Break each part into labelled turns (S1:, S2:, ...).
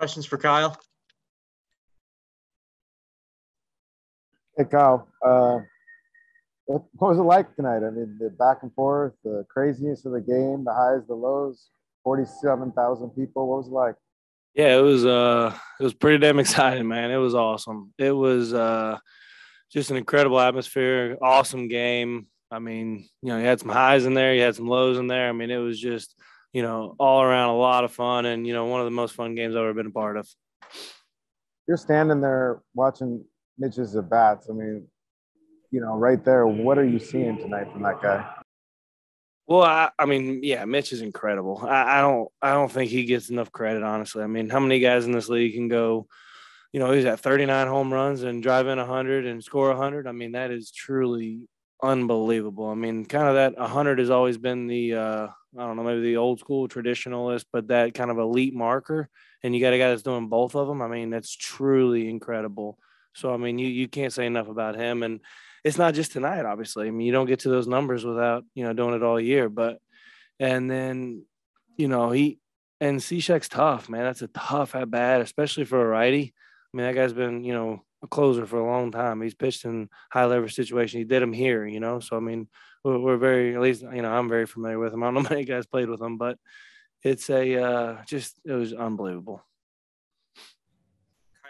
S1: Questions for Kyle?
S2: Hey, Kyle. Uh, what, what was it like tonight? I mean, the back and forth, the craziness of the game, the highs, the lows, 47,000 people. What was it like?
S3: Yeah, it was uh it was pretty damn exciting, man. It was awesome. It was uh just an incredible atmosphere, awesome game. I mean, you know, you had some highs in there, you had some lows in there. I mean, it was just, you know, all around a lot of fun and, you know, one of the most fun games I've ever been a part of.
S2: You're standing there watching Mitch's at bats. I mean, you know, right there, what are you seeing tonight from that guy?
S3: Well, I, I mean, yeah, Mitch is incredible. I, I don't I don't think he gets enough credit, honestly. I mean, how many guys in this league can go, you know, he's at 39 home runs and drive in 100 and score 100? I mean, that is truly unbelievable. I mean, kind of that 100 has always been the, uh, I don't know, maybe the old school traditionalist, but that kind of elite marker. And you got a guy that's doing both of them. I mean, that's truly incredible. So, I mean, you, you can't say enough about him. And it's not just tonight, obviously. I mean, you don't get to those numbers without, you know, doing it all year. But, and then, you know, he, and Cishek's tough, man. That's a tough at bat, especially for a righty. I mean, that guy's been, you know, a closer for a long time. He's pitched in high leverage situations. He did them here, you know. So I mean, we're, we're, very at least you know I'm very familiar with him. I don't know many guys played with him, but it's a uh, just it was unbelievable.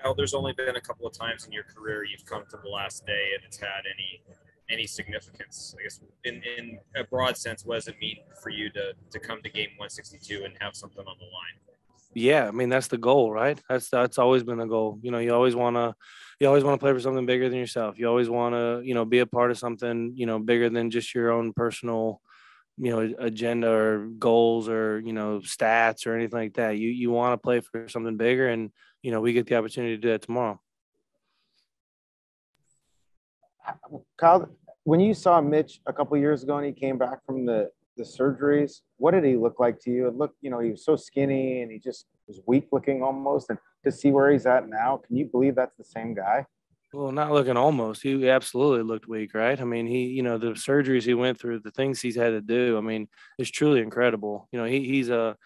S4: Kyle, there's only been a couple of times in your career you've come to the last day and it's had any any significance. I guess in in a broad sense, what does it mean for you to to come to game 162 and have something on the line?
S3: Yeah, I mean that's the goal, right? That's that's always been the goal. You know, you always want to you always want to play for something bigger than yourself. You always want to, you know, be a part of something, you know, bigger than just your own personal, you know, agenda or goals or, you know, stats or anything like that. You you want to play for something bigger and, you know, we get the opportunity to do that tomorrow.
S2: Kyle, when you saw Mitch a couple years ago and he came back from the the surgeries, what did he look like to you? It looked, you know, he was so skinny and he just was weak looking almost. And to see where he's at now, can you believe that's the same guy?
S3: Well, not looking almost. He absolutely looked weak, right? I mean, he, you know, the surgeries he went through, the things he's had to do. I mean, it's truly incredible. You know, he, he's a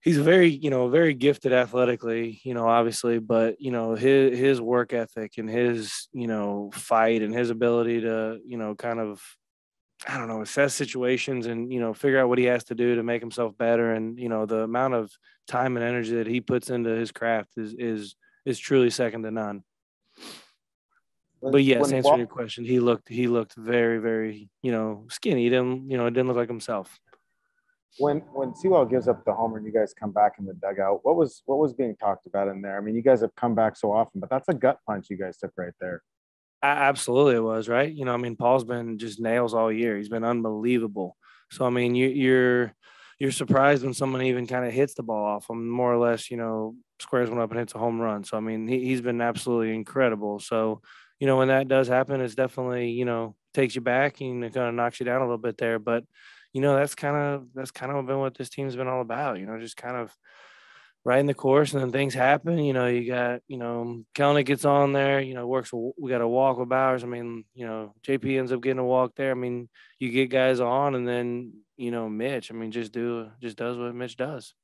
S3: he's a very, you know, very gifted athletically, you know, obviously, but you know, his his work ethic and his, you know, fight and his ability to, you know, kind of I don't know, assess situations and, you know, figure out what he has to do to make himself better. And, you know, the amount of time and energy that he puts into his craft is, is, is truly second to none. but yes, answering your question, he looked, he looked very, very, you know, skinny. He didn't, you know, it didn't look like himself.
S2: When, when Sewald gives up the homer and you guys come back in the dugout, what was, what was being talked about in there? I mean, you guys have come back so often, but that's a gut punch you guys took right there.
S3: Absolutely, it was right. You know, I mean, Paul's been just nails all year. He's been unbelievable. So, I mean, you, you're you're surprised when someone even kind of hits the ball off him, more or less. You know, squares one up and hits a home run. So, I mean, he, he's been absolutely incredible. So, you know, when that does happen, it's definitely you know takes you back and it kind of knocks you down a little bit there. But, you know, that's kind of that's kind of been what this team's been all about. You know, just kind of right in the course and then things happen. You know, you got, you know, Kelenic gets on there, you know, works, we got a walk with Bauers. I mean, you know, JP ends up getting a walk there. I mean, you get guys on and then, you know, Mitch, I mean, just do, just does what Mitch does.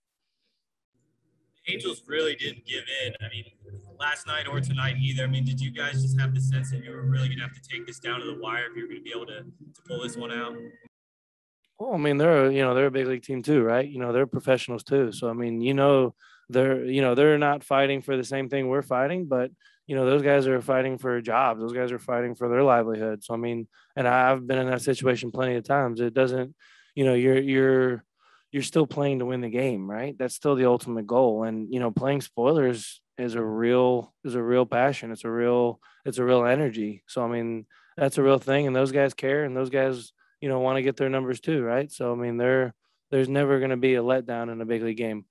S4: Angels really didn't give in. I mean, last night or tonight either. I mean, did you guys just have the sense that you were really going to have to take this down to the wire if you're going to be able to, to pull this one out?
S3: Well, I mean, they're you know they're a big league team too, right? You know, they're professionals too. So I mean, you know, they're you know they're not fighting for the same thing we're fighting but you know those guys are fighting for jobs. Those guys are fighting for their livelihood. So i mean and i've been in that situation plenty of times. It doesn't you know you're you're you're still playing to win the game right? That's still the ultimate goal. And you know playing spoilers is a real is a real passion. It's a real it's a real energy. So i mean that's a real thing. And those guys care and those guys you know want to get their numbers too right? So i mean they're there's never going to be a letdown in a big league game